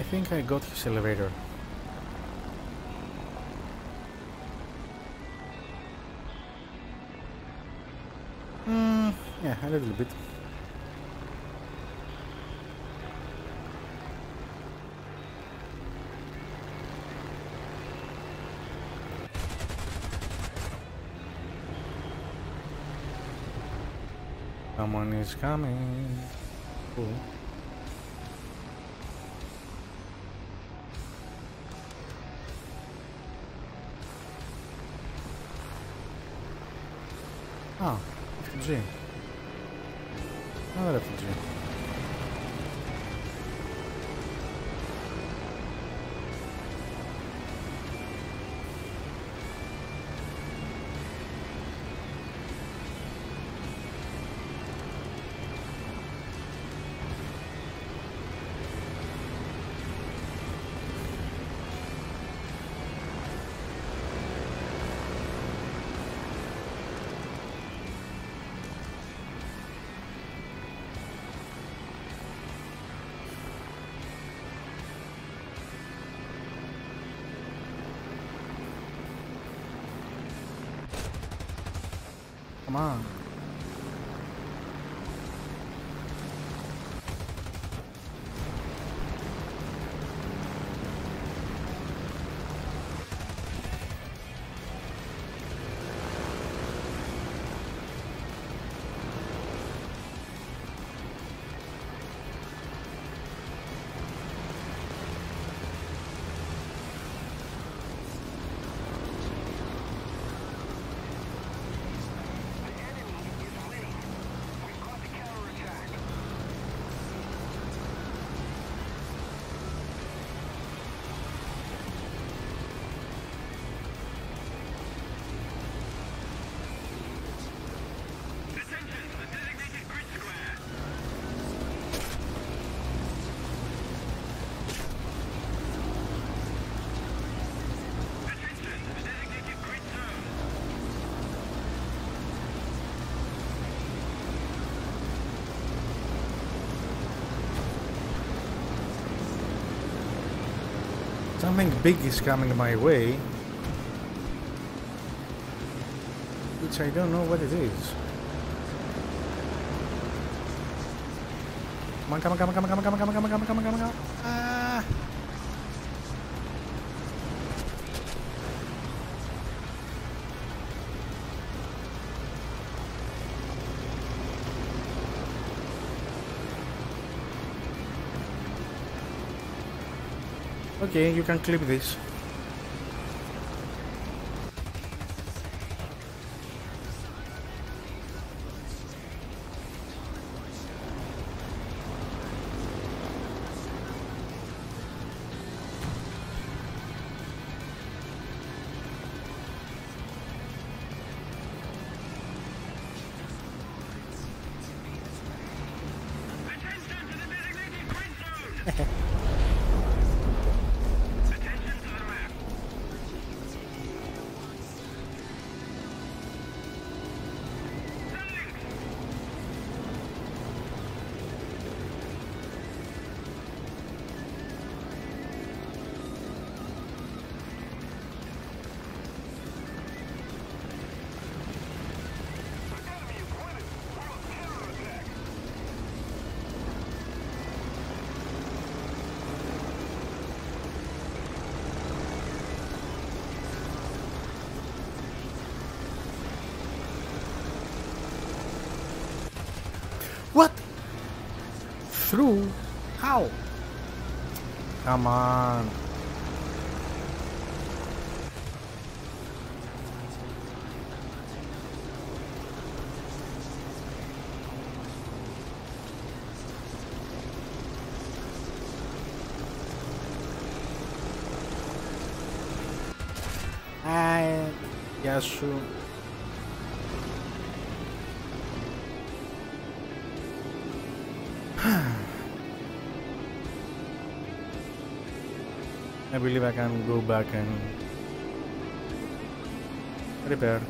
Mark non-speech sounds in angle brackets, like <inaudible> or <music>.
I think I got his elevator. Hmm, yeah, a little bit. Someone is coming. Ah, drzwi. dat ale to. Come on. Something big is coming my way. Which I don't know what it is. Come on, come on, come on, come on, come on, come on, come on, come on, come on, come on, come on. Ah! Okay, you can clip this. <laughs> What? Through? How? Come on. I Yasu. I believe I can go back and repair.